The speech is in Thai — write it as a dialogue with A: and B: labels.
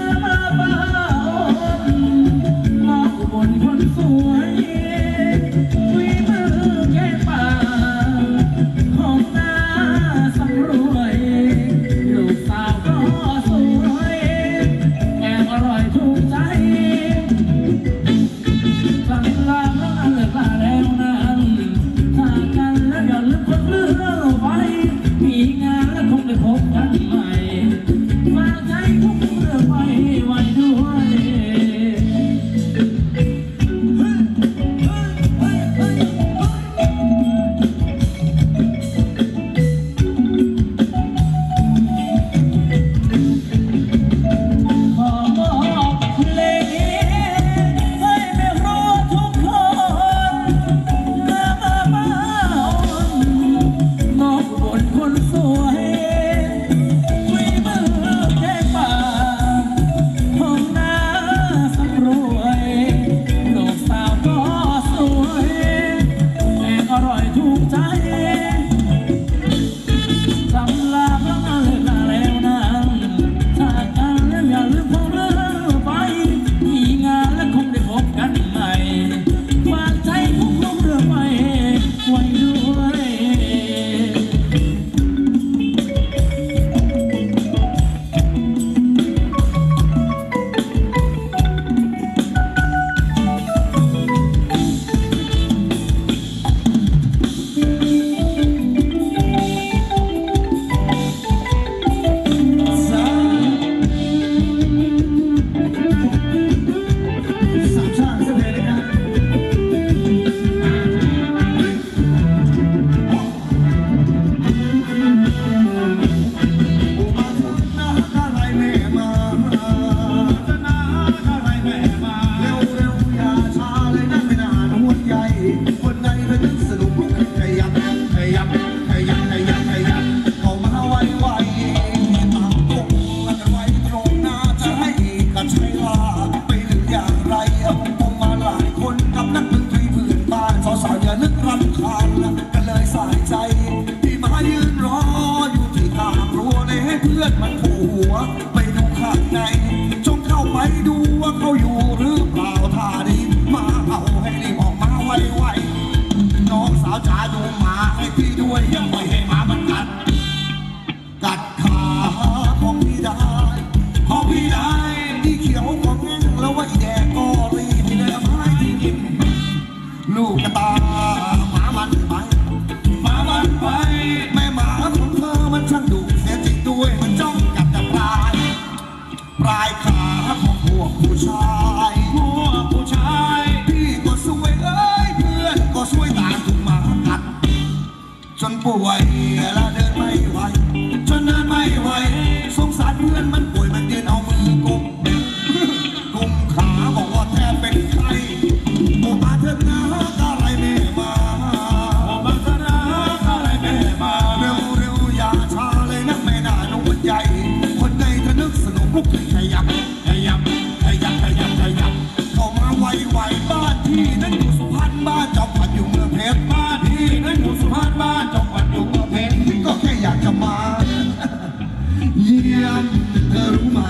A: Oh, time. อยู่เมืองเพชรบ้านที่นั้นอยู่สุพรรณบ้านจังหวัดอยู่เมืองเพชรก็แค่อยากจะมา เยี่ยมเธอรู้ไหม